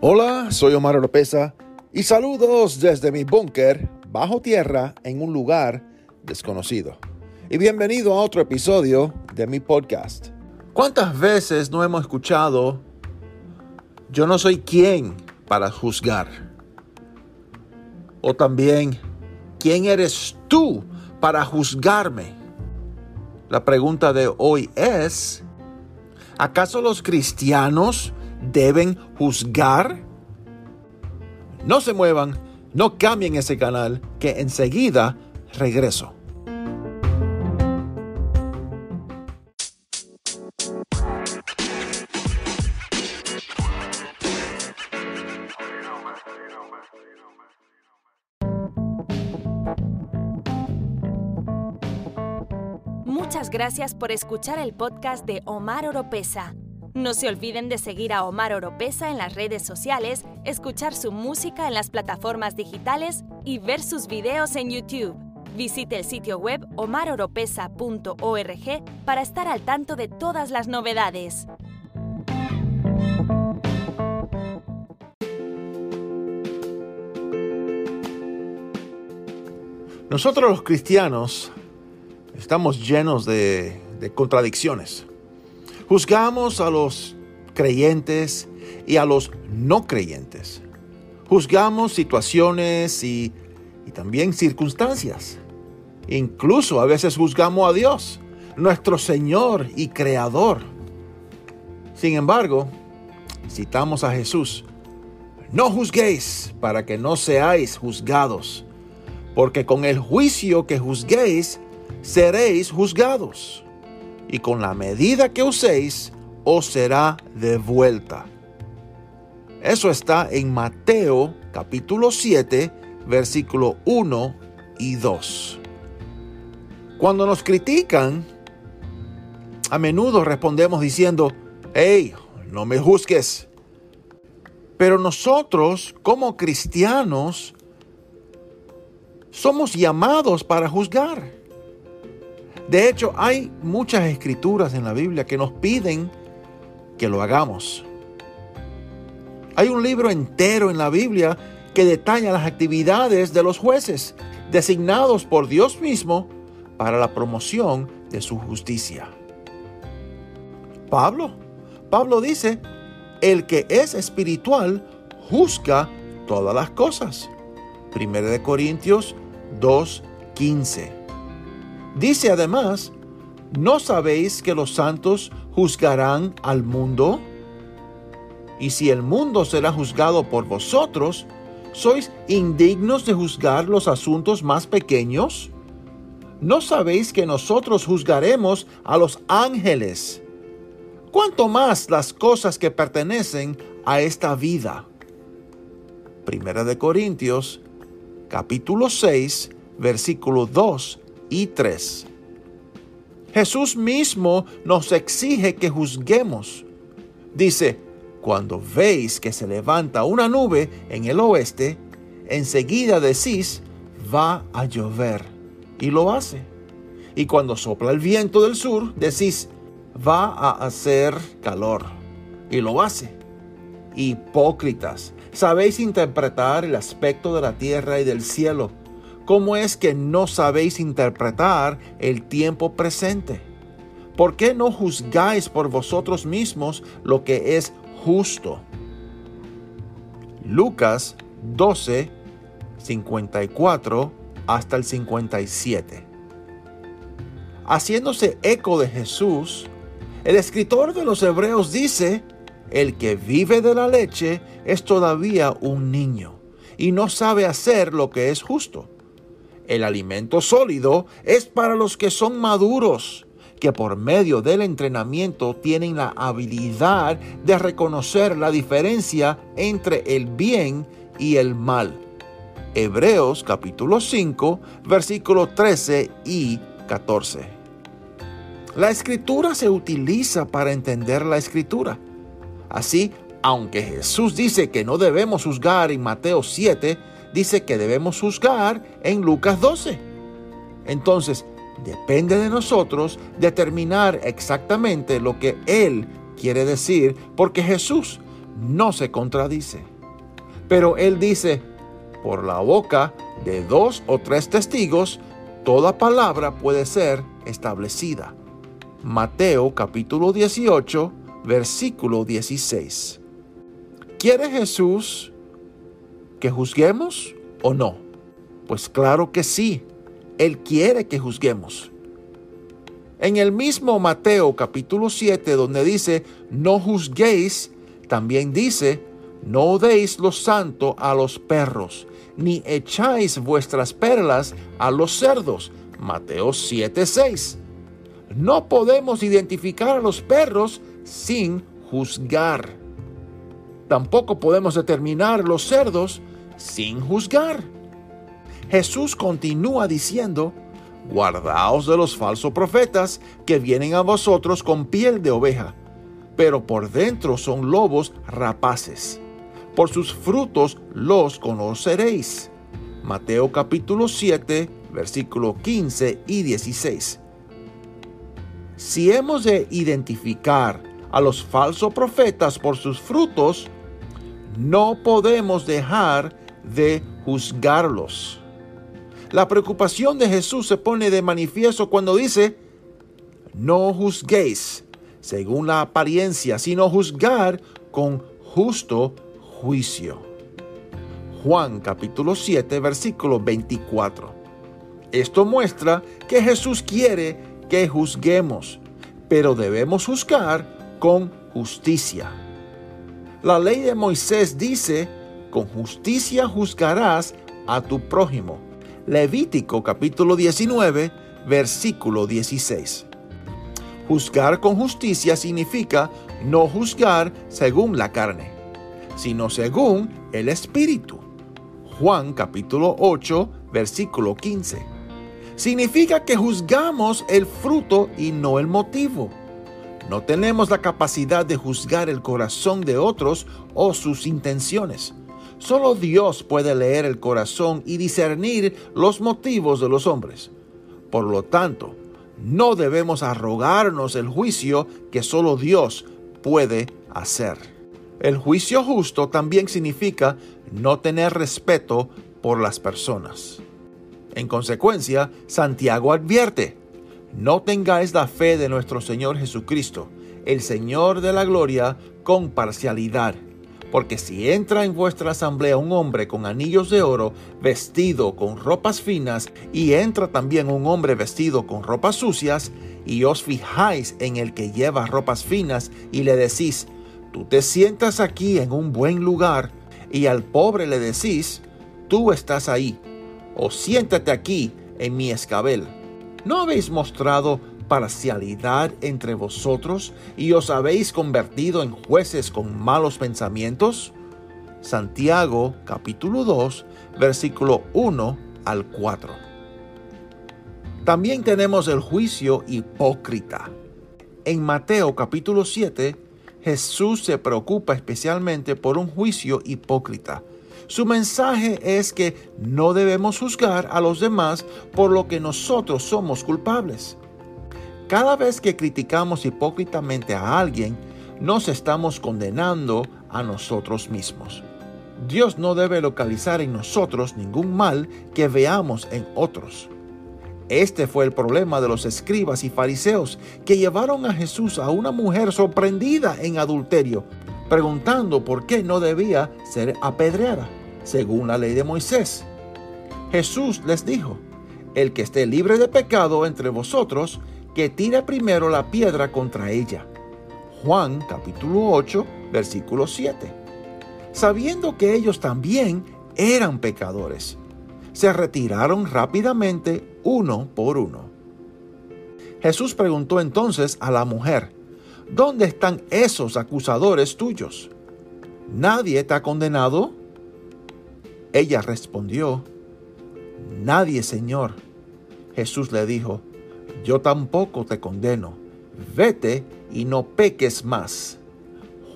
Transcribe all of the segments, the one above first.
Hola, soy Omar Oropesa y saludos desde mi búnker bajo tierra en un lugar desconocido. Y bienvenido a otro episodio de mi podcast. ¿Cuántas veces no hemos escuchado yo no soy quien para juzgar? O también, ¿quién eres tú para juzgarme? La pregunta de hoy es, ¿acaso los cristianos deben juzgar? No se muevan, no cambien ese canal, que enseguida regreso. Muchas gracias por escuchar el podcast de Omar Oropesa. No se olviden de seguir a Omar Oropesa en las redes sociales, escuchar su música en las plataformas digitales y ver sus videos en YouTube. Visite el sitio web omaroropesa.org para estar al tanto de todas las novedades. Nosotros los cristianos estamos llenos de, contradicciones. Juzgamos a los creyentes y a los no creyentes. Juzgamos situaciones y, y también circunstancias. Incluso a veces juzgamos a Dios, nuestro Señor y Creador. Sin embargo, citamos a Jesús. No juzguéis para que no seáis juzgados, porque con el juicio que juzguéis, seréis juzgados, y con la medida que uséis, os será devuelta. Eso está en Mateo capítulo 7, versículo 1 y 2. Cuando nos critican, a menudo respondemos diciendo, hey, no me juzgues. Pero nosotros, como cristianos, somos llamados para juzgar. De hecho, hay muchas escrituras en la Biblia que nos piden que lo hagamos. Hay un libro entero en la Biblia que detalla las actividades de los jueces designados por Dios mismo para la promoción de su justicia. Pablo, Pablo dice, el que es espiritual juzga todas las cosas. 1 de Corintios 2:15. Dice además, ¿no sabéis que los santos juzgarán al mundo? Y si el mundo será juzgado por vosotros, ¿sois indignos de juzgar los asuntos más pequeños? ¿No sabéis que nosotros juzgaremos a los ángeles? ¿Cuánto más las cosas que pertenecen a esta vida? Primera de Corintios, capítulo 6, versículo 2 y 3. Jesús mismo nos exige que juzguemos. Dice, cuando veis que se levanta una nube en el oeste, enseguida decís, va a llover. Y lo hace. Y cuando sopla el viento del sur, decís, va a hacer calor. Y lo hace. Hipócritas, sabéis interpretar el aspecto de la tierra y del cielo ¿Cómo es que no sabéis interpretar el tiempo presente? ¿Por qué no juzgáis por vosotros mismos lo que es justo? Lucas 12, 54 hasta el 57. Haciéndose eco de Jesús, el escritor de los Hebreos dice, el que vive de la leche es todavía un niño y no sabe hacer lo que es justo el alimento sólido es para los que son maduros, que por medio del entrenamiento tienen la habilidad de reconocer la diferencia entre el bien y el mal. Hebreos capítulo 5, versículos 13 y 14. La escritura se utiliza para entender la escritura. Así, aunque Jesús dice que no debemos juzgar en Mateo 7, dice que debemos juzgar en Lucas 12. Entonces, depende de nosotros determinar exactamente lo que Él quiere decir, porque Jesús no se contradice. Pero Él dice, por la boca de dos o tres testigos, toda palabra puede ser establecida. Mateo capítulo 18, versículo 16. ¿Quiere Jesús que juzguemos o no? Pues claro que sí, Él quiere que juzguemos. En el mismo Mateo capítulo 7, donde dice, no juzguéis, también dice, no deis lo santo a los perros, ni echáis vuestras perlas a los cerdos. Mateo 7:6. No podemos identificar a los perros sin juzgar. Tampoco podemos determinar los cerdos sin juzgar. Jesús continúa diciendo, guardaos de los falsos profetas que vienen a vosotros con piel de oveja, pero por dentro son lobos rapaces. Por sus frutos los conoceréis. Mateo capítulo 7, versículo 15 y 16. Si hemos de identificar a los falsos profetas por sus frutos, no podemos dejar de juzgarlos. La preocupación de Jesús se pone de manifiesto cuando dice, no juzguéis según la apariencia, sino juzgar con justo juicio. Juan capítulo 7 versículo 24. Esto muestra que Jesús quiere que juzguemos, pero debemos juzgar con justicia. La ley de Moisés dice, con justicia juzgarás a tu prójimo. Levítico capítulo 19, versículo 16. Juzgar con justicia significa no juzgar según la carne, sino según el Espíritu. Juan capítulo 8, versículo 15. Significa que juzgamos el fruto y no el motivo. No tenemos la capacidad de juzgar el corazón de otros o sus intenciones. Solo Dios puede leer el corazón y discernir los motivos de los hombres. Por lo tanto, no debemos arrogarnos el juicio que solo Dios puede hacer. El juicio justo también significa no tener respeto por las personas. En consecuencia, Santiago advierte, no tengáis la fe de nuestro Señor Jesucristo, el Señor de la gloria, con parcialidad porque si entra en vuestra asamblea un hombre con anillos de oro, vestido con ropas finas, y entra también un hombre vestido con ropas sucias, y os fijáis en el que lleva ropas finas, y le decís, tú te sientas aquí en un buen lugar, y al pobre le decís, tú estás ahí, o siéntate aquí en mi escabel. ¿No habéis mostrado parcialidad entre vosotros y os habéis convertido en jueces con malos pensamientos? Santiago capítulo 2 versículo 1 al 4. También tenemos el juicio hipócrita. En Mateo capítulo 7, Jesús se preocupa especialmente por un juicio hipócrita. Su mensaje es que no debemos juzgar a los demás por lo que nosotros somos culpables. Cada vez que criticamos hipócritamente a alguien, nos estamos condenando a nosotros mismos. Dios no debe localizar en nosotros ningún mal que veamos en otros. Este fue el problema de los escribas y fariseos que llevaron a Jesús a una mujer sorprendida en adulterio, preguntando por qué no debía ser apedreada, según la ley de Moisés. Jesús les dijo, el que esté libre de pecado entre vosotros, que tira primero la piedra contra ella. Juan capítulo 8, versículo 7. Sabiendo que ellos también eran pecadores, se retiraron rápidamente uno por uno. Jesús preguntó entonces a la mujer, ¿dónde están esos acusadores tuyos? ¿Nadie te ha condenado? Ella respondió, Nadie, Señor. Jesús le dijo, yo tampoco te condeno. Vete y no peques más.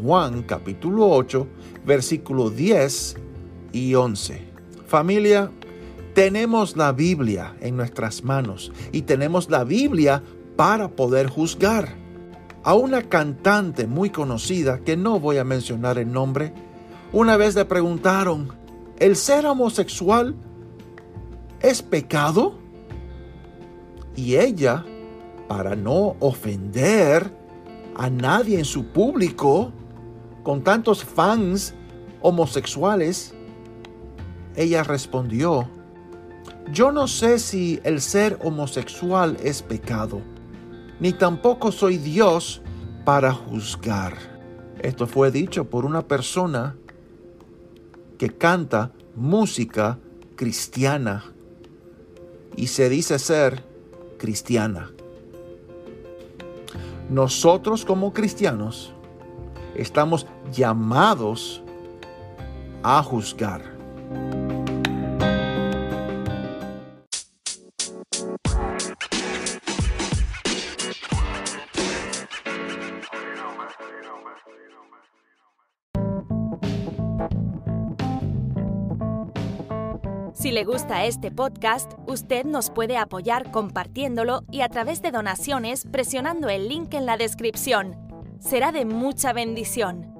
Juan capítulo 8, versículo 10 y 11. Familia, Tenemos la Biblia en nuestras manos y tenemos la Biblia para poder juzgar. A una cantante muy conocida, que no voy a mencionar el nombre, una vez le preguntaron, ¿el ser homosexual es pecado? Y ella, para no ofender a nadie en su público, con tantos fans homosexuales, ella respondió, yo no sé si el ser homosexual es pecado, ni tampoco soy Dios para juzgar. Esto fue dicho por una persona que canta música cristiana y se dice ser cristiana. Nosotros como cristianos estamos llamados a juzgar. Si le gusta este podcast, usted nos puede apoyar compartiéndolo y a través de donaciones presionando el link en la descripción. Será de mucha bendición.